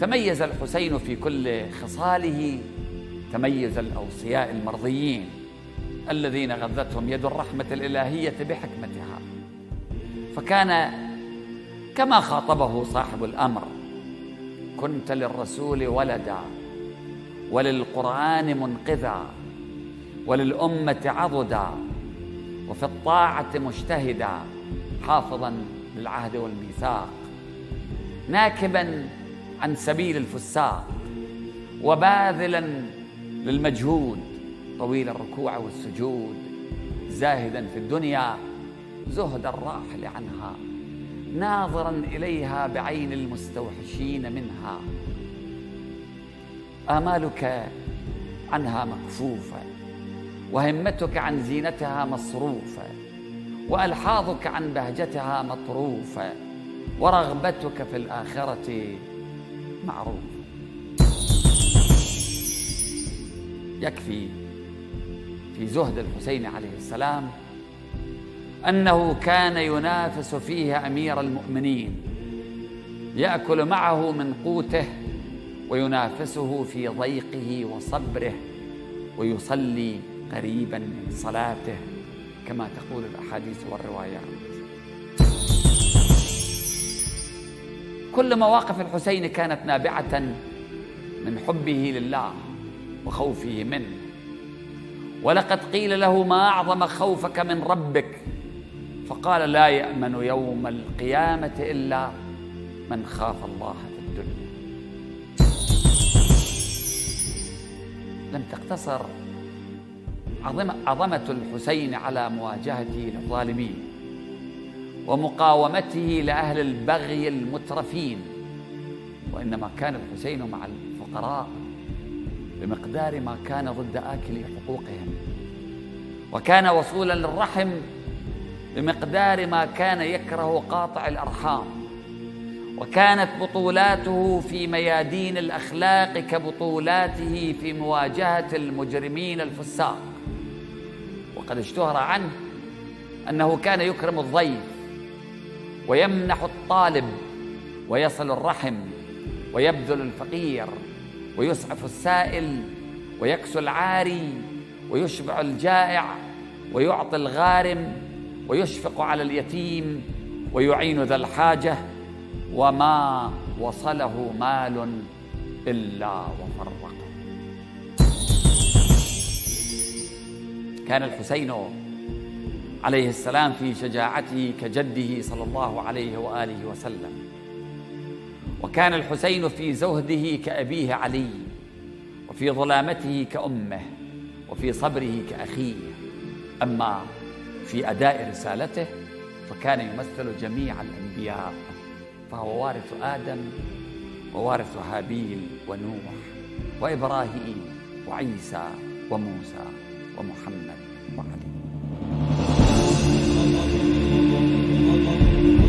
تميز الحسين في كل خصاله تميز الأوصياء المرضيين الذين غذتهم يد الرحمة الإلهية بحكمتها. فكان كما خاطبه صاحب الأمر كنت للرسول ولدا وللقرآن منقذا وللأمة عضدا وفي الطاعة مجتهدا حافظا للعهد والميثاق. ناكبا عن سبيل الفساق وباذلا للمجهود طويل الركوع والسجود زاهدا في الدنيا زهد الراحل عنها ناظرا إليها بعين المستوحشين منها. آمالك عنها مكفوفة وهمتك عن زينتها مصروفة وألحاظك عن بهجتها مطروفة. ورغبتك في الآخرة معروفه يكفي في زهد الحسين عليه السلام أنه كان ينافس فيه أمير المؤمنين يأكل معه من قوته وينافسه في ضيقه وصبره ويصلي قريبا من صلاته كما تقول الأحاديث والروايات. كل مواقف الحسين كانت نابعة من حبه لله وخوفه منه. ولقد قيل له ما أعظم خوفك من ربك؟ فقال لا يأمن يوم القيامة إلا من خاف الله في الدنيا. لم تقتصر عظمة الحسين على مواجهته للظالمين ومقاومته لأهل البغي المترفين وإنما كان الحسين مع الفقراء بمقدار ما كان ضد آكل حقوقهم وكان وصولا للرحم بمقدار ما كان يكره قاطع الأرحام وكانت بطولاته في ميادين الأخلاق كبطولاته في مواجهة المجرمين الفساق. وقد اشتهر عنه أنه كان يكرم الضيف ويمنح الطالب ويصل الرحم ويبذل الفقير ويسعف السائل ويكسو العاري ويشبع الجائع ويعطي الغارم ويشفق على اليتيم ويعين ذا الحاجة وما وصله مال إلا وفرقه. كان الحسين عليه السلام في شجاعته كجده صلى الله عليه وآله وسلم. وكان الحسين في زهده كأبيه علي وفي ظلامته كأمه وفي صبره كأخيه. أما في أداء رسالته فكان يمثل جميع الأنبياء فهو وارث آدم ووارث هابيل ونوح وإبراهيم وعيسى وموسى ومحمد وعلي.